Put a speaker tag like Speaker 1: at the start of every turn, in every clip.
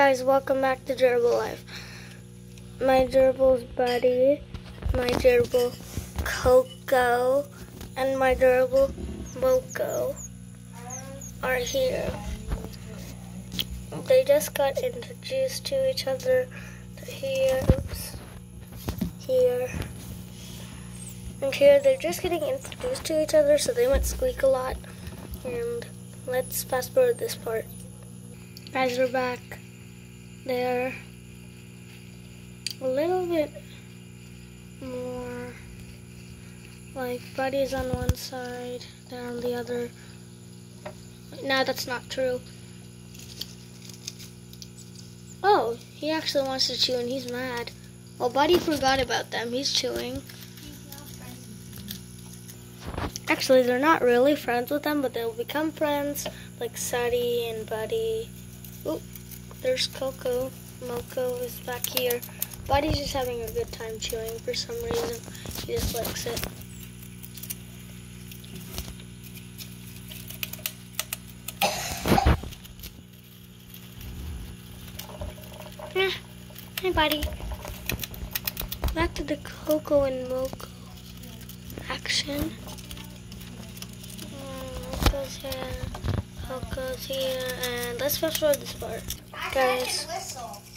Speaker 1: Guys, welcome back to Gerbil Life. My Gerbil's Buddy, my Gerbil Coco, and my Gerbil Moco are here. They just got introduced to each other here, oops, here, and here. They're just getting introduced to each other, so they might squeak a lot. And let's fast forward this part. Guys, we're back they're a little bit more like Buddy's on one side, they're on the other. No, that's not true. Oh, he actually wants to chew and he's mad. Well, Buddy forgot about them. He's chewing. Actually, they're not really friends with them, but they'll become friends like Suddy and Buddy. Oop. There's Coco. Moco is back here. Buddy's just having a good time chewing for some reason. He just likes it. Yeah. Hi, Buddy. Back to the Coco and Moco action. Moco's mm, here. Coco's here. And let's fast forward this part guys.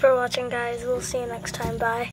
Speaker 1: For watching, guys. We'll see you next time. Bye.